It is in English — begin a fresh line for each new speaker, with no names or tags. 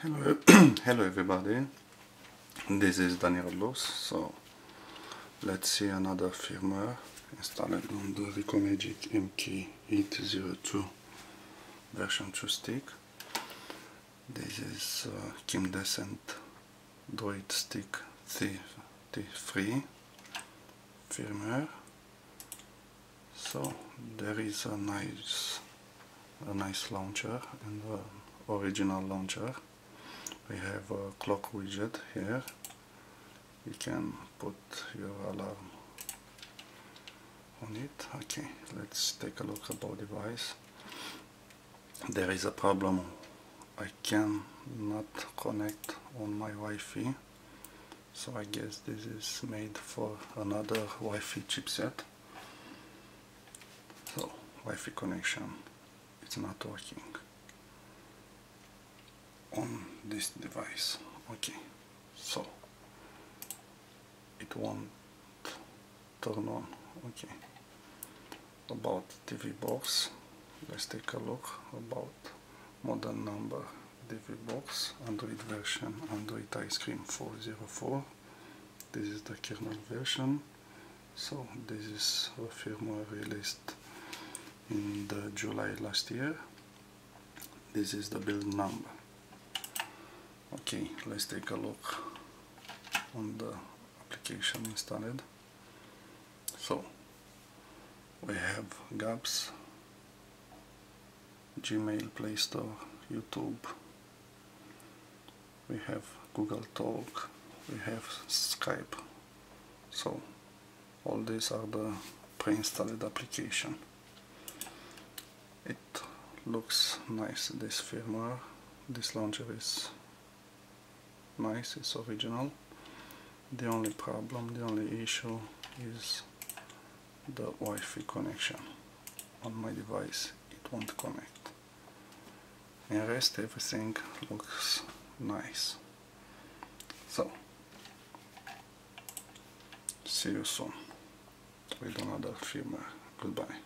Hello, hello everybody. This is Daniel Los. So let's see another firmware installed on the Rikomagic MK802 version 2 stick. This is uh, Kimdecent Droid Stick T3 firmware. So there is a nice, a nice launcher and an original launcher we have a clock widget here. You can put your alarm on it. Okay let's take a look about device. There is a problem. I can not connect on my Wi-Fi so I guess this is made for another Wi-Fi chipset. So Wi-Fi connection it's not working on this device. Okay so it won't turn on. Okay about TV box. Let's take a look about model number TV box Android version Android ice cream 404 this is the kernel version. So this is a firmware released in the July last year. This is the build number okay let's take a look on the application installed so we have GApps Gmail Play Store YouTube. We have Google Talk. We have Skype. So all these are the pre-installed application. It looks nice this firmware. This launcher is nice, it's original. The only problem, the only issue is the Wi-Fi connection. On my device it won't connect. In rest everything looks nice. So, see you soon with another firmware. Goodbye.